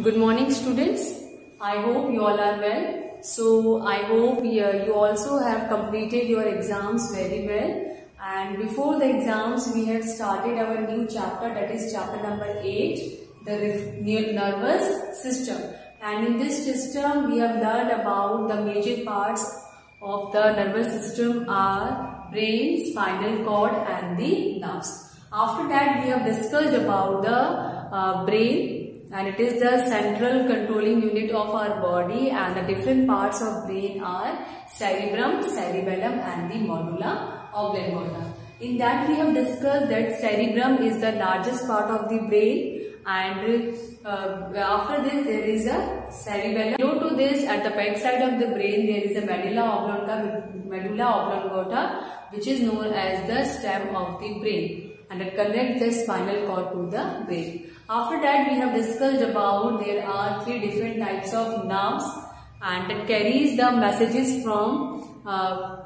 Good morning students. I hope you all are well. So I hope you also have completed your exams very well. And before the exams we have started our new chapter that is chapter number 8 the nervous system. And in this system we have learned about the major parts of the nervous system are brain, spinal cord and the nerves. After that we have discussed about the uh, brain and it is the central controlling unit of our body and the different parts of brain are cerebrum, cerebellum and the medulla oblongata. In that we have discussed that cerebrum is the largest part of the brain and uh, after this there is a cerebellum. Below to this at the back side of the brain there is a medulla oblongata, medulla oblongata which is known as the stem of the brain and it connects the spinal cord to the brain. After that we have discussed about there are three different types of nerves and it carries the messages from uh,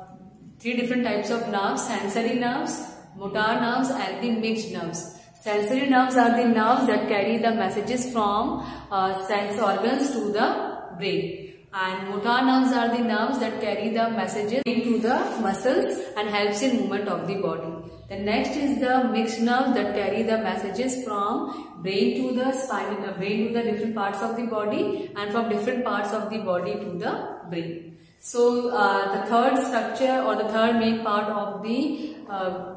three different types of nerves, sensory nerves, motor nerves and the mixed nerves. Sensory nerves are the nerves that carry the messages from uh, sense organs to the brain and motor nerves are the nerves that carry the messages into the muscles and helps in movement of the body. The next is the mixed nerves that carry the messages from brain to the spine, uh, brain to the different parts of the body and from different parts of the body to the brain. So uh, the third structure or the third main part of the uh,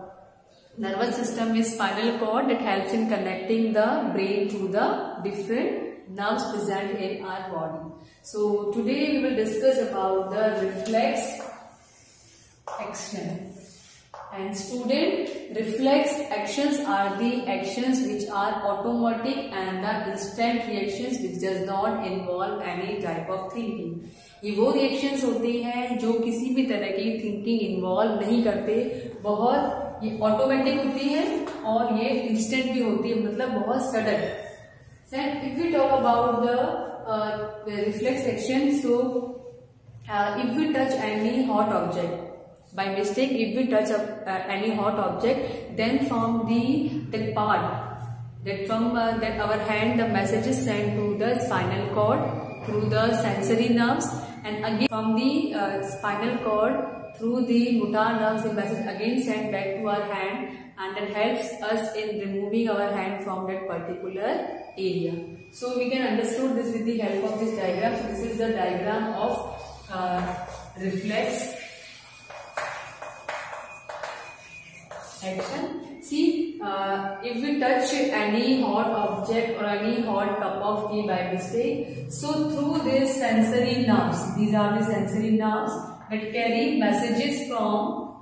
nervous system is spinal cord that helps in connecting the brain to the different nerves present in our body. So today we will discuss about the reflex action. And student, reflex actions are the actions which are automatic and the instant reactions which does not involve any type of thinking. ये वो reactions होते हैं जो किसी भी तरह की thinking involve नहीं करते बहुत ये ऑटोमेटिक होती है और ये इंस्टेंट भी होती है मतलब बहुत sudden Then if we talk about the, uh, the reflex action, so uh, if we touch any hot object, by mistake if we touch a, uh, any hot object, then from the the part, that from uh, that our hand the message is sent to the spinal cord through the sensory nerves and again from the uh, spinal cord through the motor nerves the message again sent back to our hand and that helps us in removing our hand from that particular area. So we can understand this with the help of this diagram. So this is the diagram of uh, reflex action. Uh, if we touch any hot object or any hot cup of tea by mistake, so through these sensory nerves, these are the sensory nerves that carry messages from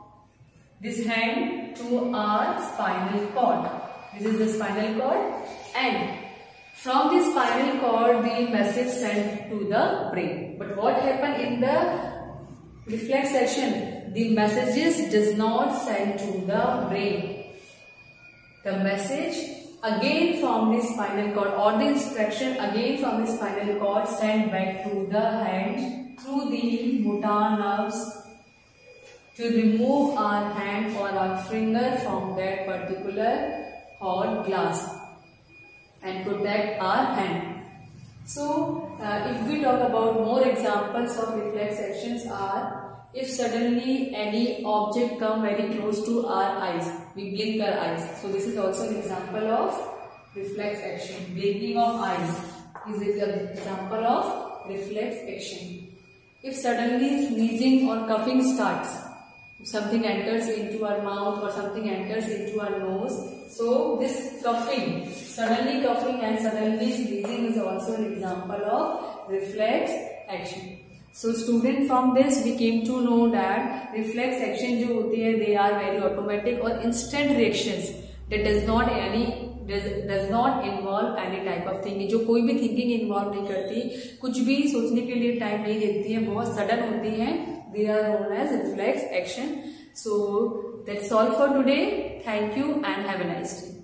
this hand to our spinal cord. This is the spinal cord and from the spinal cord the message sent to the brain. But what happened in the reflex action? the messages does not send to the brain. The message again from the spinal cord or the instruction again from the spinal cord sent back to the hand through the motor nerves to remove our hand or our finger from that particular hot glass and protect our hand. So, uh, if we talk about more examples of reflex actions are if suddenly any object come very close to our eyes, we blink our eyes. So this is also an example of reflex action. Blinking of eyes is an example of reflex action. If suddenly sneezing or coughing starts, something enters into our mouth or something enters into our nose, so this coughing, suddenly coughing and suddenly sneezing is also an example of reflex action. So student from this we came to know that reflex action जो होती hai they are very automatic or instant reactions that does not any does not involve any type of thinking जो कोई भी thinking involve नहीं करती, कुछ भी सोचने के लिए टाइम नहीं देती है, बहुत सडन होती है they are known as reflex action so that's all for today thank you and have a nice day